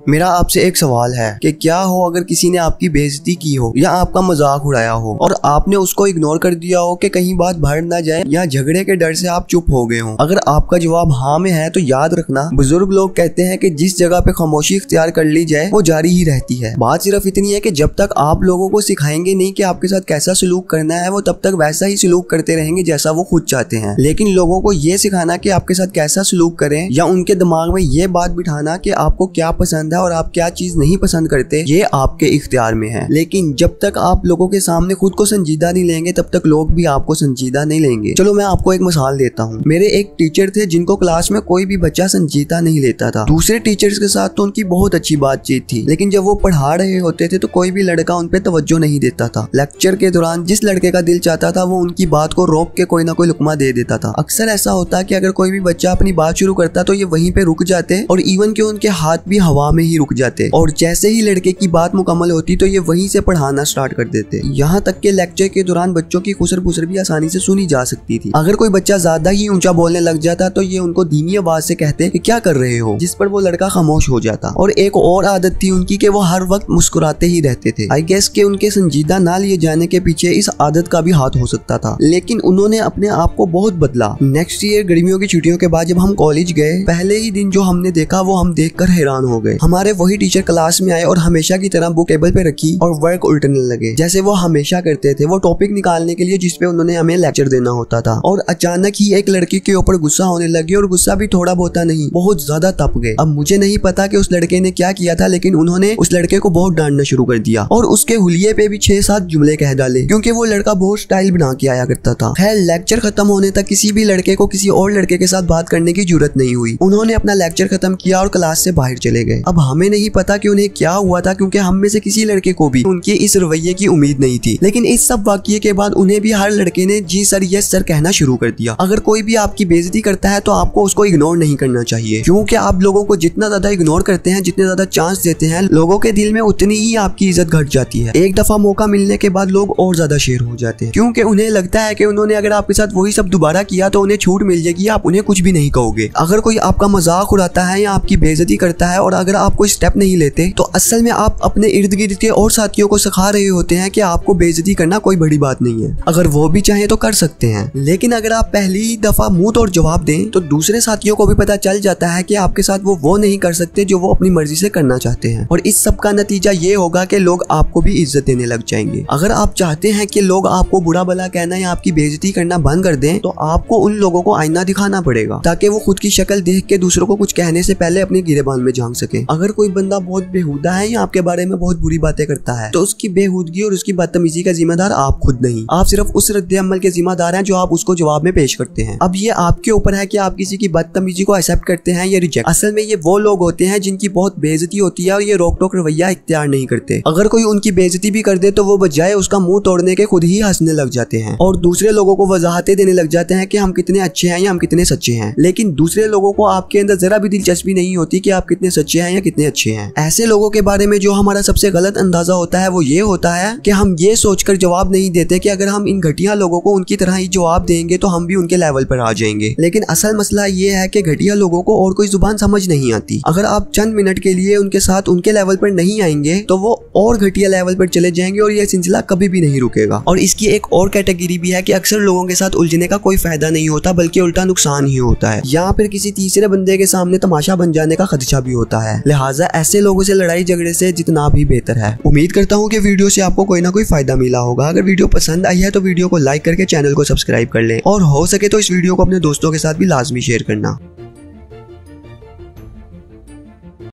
मेरा आपसे एक सवाल है कि क्या हो अगर किसी ने आपकी बेइज्जती की हो या आपका मज़ाक उड़ाया हो और आपने उसको इग्नोर कर दिया हो कि कहीं बात भर ना जाए या झगड़े के डर से आप चुप हो गए हो? अगर आपका जवाब हाँ में है तो याद रखना, बुज़ुर्ग लोग कहते हैं कि जिस जगह पे खामोशी इख्तियार कर ली जाए, वो जारी ही रहती है। बात सिर्फ़ इतनी है की जब तक आप लोगों को सिखाएँगे नहीं की आपके साथ कैसा सलूक करना है, वो तब तक वैसा ही सलूक करते रहेंगे जैसा वो खुद चाहते हैं। लेकिन लोगों को ये सिखाना की आपके साथ कैसा सलूक करें या उनके दिमाग में ये बात बिठाना की आपको क्या पसंद है और आप क्या चीज़ नहीं पसंद करते, ये आपके इख्तियार में है। लेकिन जब तक आप लोगों के सामने खुद को संजीदा नहीं लेंगे, तब तक लोग भी आपको संजीदा नहीं लेंगे। चलो मैं आपको एक मिसाल देता हूँ। मेरे एक टीचर थे जिनको क्लास में कोई भी बच्चा संजीदा नहीं लेता था। दूसरे टीचर्स के साथ तो उनकी बहुत अच्छी बातचीत थी, लेकिन जब वो पढ़ा रहे होते थे तो कोई भी लड़का उन पर तवज्जो नहीं देता था। लेक्चर के दौरान जिस लड़के का दिल चाहता था, वो उनकी बात को रोक के कोई ना कोई लुकमा दे देता था। अक्सर ऐसा होता कि अगर कोई भी बच्चा अपनी बात शुरू करता तो ये वहीं पे रुक जाते और इवन के उनके हाथ भी हवा में ही रुक जाते। और जैसे ही लड़के की बात मुकम्मल होती तो ये वहीं से पढ़ाना स्टार्ट कर देते। यहाँ तक के लेक्चर के दौरान बच्चों की खुसर फुसर भी आसानी से सुनी जा सकती थी। अगर कोई बच्चा ज़्यादा ही ऊँचा बोलने लग जाता तो ये उनको धीमी आवाज़ से कहते कि क्या कर रहे हो? जिस पर वो लड़का खामोश हो जाता। और एक और आदत थी उनकी कि वो हर वक्त मुस्कुराते ही रहते थे। आई गेस के उनके संजीदा ना लिए जाने के पीछे इस आदत का भी हाथ हो सकता था। लेकिन उन्होंने अपने आप को बहुत बदला। नेक्स्ट ईयर गर्मियों की छुट्टियों के बाद जब हम कॉलेज गए, पहले ही दिन जो हमने देखा, वो हम देखकर हैरान हो गए। हमारे वही टीचर क्लास में आए और हमेशा की तरह बुक टेबल पे रखी और वर्क उल्टने लगे। जैसे वो हमेशा करते थे, वो टॉपिक निकालने के लिए जिसपे उन्होंने हमें लेक्चर देना होता था। और अचानक ही एक लड़की के ऊपर गुस्सा होने लगे और गुस्सा भी थोड़ा बहुत नहीं, बहुत ज़्यादा तप गए। अब मुझे नहीं पता कि उस लड़के ने क्या किया था, लेकिन उन्होंने उस लड़के को बहुत डांटना शुरू कर दिया और उसके हुलिये पे भी छह सात जुमले कह डाले, क्योंकि वो लड़का बहुत स्टाइल बना के आया करता था। खैर लेक्चर खत्म होने तक किसी भी लड़के को किसी और लड़के के साथ बात करने की ज़रूरत नहीं हुई। उन्होंने अपना लेक्चर खत्म किया और क्लास से बाहर चले गए। अब हमें नहीं पता कि उन्हें क्या हुआ था, क्योंकि हम में से किसी लड़के को भी उनके इस रवैये की उम्मीद नहीं थी। लेकिन इस सब वाक्य के बाद उन्हें भी हर लड़के ने, जी सर, यस सर कहना शुरू कर दिया। अगर कोई भी आपकी बेइज्जती करता है तो आपको उसको इग्नोर नहीं करना चाहिए। क्योंकि आप लोगों को जितना ज़्यादा इग्नोर करते हैं, जितने ज़्यादा चांस देते हैं, लोगों के दिल में उतनी ही आपकी इज़्ज़त घट जाती है। एक दफ़ा मौका मिलने के बाद लोग और ज़्यादा शेर हो जाते हैं। क्योंकि उन्हें लगता है कि उन्होंने अगर आपके साथ वही सब दोबारा किया तो उन्हें छूट मिल जाएगी। आप उन्हें कुछ भी नहीं कहोगे। अगर कोई आपका मज़ाक उड़ाता है या आपकी बेजती करता है, और अगर आप कोई स्टेप नहीं लेते तो असल में आप अपने इर्द गिर्द के और साथियों को सिखा रहे होते हैं कि आपको बेजती करना कोई बड़ी बात नहीं है। अगर वो भी चाहे तो कर सकते हैं। लेकिन अगर आप पहली दफ़ा मुँह तोड़ जवाब दें तो दूसरे साथियों को भी पता चल जाता है कि आपके साथ वो वो नहीं कर सकते जो वो अपनी मर्ज़ी से करना चाहते हैं। और इस सब का नतीजा ये होगा कि लोग आपको भी इज़्ज़त देने लग जाएँगे। अगर आप चाहते हैं कि लोग आपको बुरा भला कहना या आपकी बेजती करना बंद कर दें तो आपको उन लोगों को आईना दिखाना पड़ेगा, ताकि वो खुद की शक्ल देख के दूसरों को कुछ कहने से पहले अपने गिरेबान में झाँक सके। अगर कोई बंदा बहुत बेहूदा है या आपके बारे में बहुत बुरी बातें करता है तो उसकी बेहूदगी और उसकी बदतमीजी का जिम्मेदार आप खुद नहीं। आप सिर्फ़ उस रद्द अमल के जिम्मेदार हैं जो आप उसको जवाब में पेश करते हैं। अब ये आपके ऊपर है कि आप किसी की बदतमीजी को एक्सेप्ट करते हैं या रिजेक्ट असल में ये वो लोग होते हैं जिनकी बहुत बेजती होती है और ये रोक टोक रवैया इख्तियार नहीं करते। अगर कोई उनकी बेजती भी कर दे तो वो बजाय उसका मुँह तोड़ने के खुद ही हंसने लग जाते हैं। और दूसरे लोगों को वजाहतें देने लग जाते हैं कि हम कितने अच्छे हैं या हम कितने सच्चे हैं। लेकिन दूसरे लोगों को आपके अंदर जरा भी दिलचस्पी नहीं होती कि आप कितने सच्चे हैं या कितने अच्छे हैं। ऐसे लोगों के बारे में जो हमारा सबसे गलत अंदाज़ा होता है, वो ये होता है कि हम ये सोचकर जवाब नहीं देते कि अगर हम इन घटिया लोगों को उनकी तरह ही जवाब देंगे तो हम भी उनके लेवल पर आ जाएँगे। लेकिन असल मसला ये है कि घटिया लोगों को और कोई ज़ुबान समझ नहीं आती। अगर आप चंद मिनट के लिए उनके साथ उनके लेवल पर नहीं आएँगे तो वो और घटिया लेवल पर चले जाएँगे और यह सिलसिला कभी भी नहीं रुकेगा। और इसकी एक और कैटेगरी भी है कि अक्सर लोगों के साथ उलझने का कोई फ़ायदा नहीं होता, बल्कि उल्टा नुकसान ही होता है। या फिर किसी तीसरे बंदे के सामने तमाशा बन जाने का खदशा भी होता है। लिहाजा ऐसे लोगों से लड़ाई झगड़े से जितना भी बेहतर है। उम्मीद करता हूँ कि वीडियो से आपको कोई ना कोई फ़ायदा मिला होगा। अगर वीडियो पसंद आई है तो वीडियो को लाइक करके चैनल को सब्सक्राइब कर लें। और हो सके तो इस वीडियो को अपने दोस्तों के साथ भी लाजमी शेयर करना।